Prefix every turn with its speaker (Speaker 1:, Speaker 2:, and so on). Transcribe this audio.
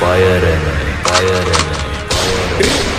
Speaker 1: Fire in me, fire in me, fire
Speaker 2: in me.